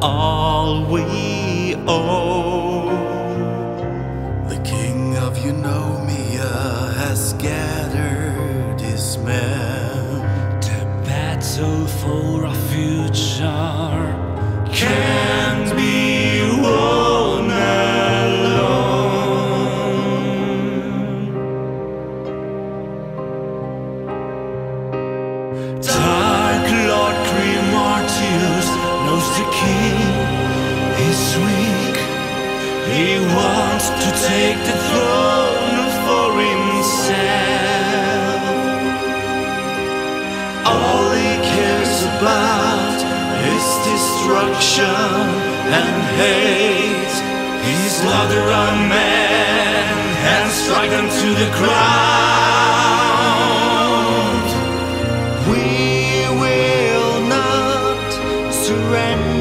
all we owe. The king of Eunomia has gathered his men. The battle for our future can't knows the king is weak. He wants to take the throne for himself. All he cares about is destruction and hate. He slaughtered our men and struck them to the ground. friend.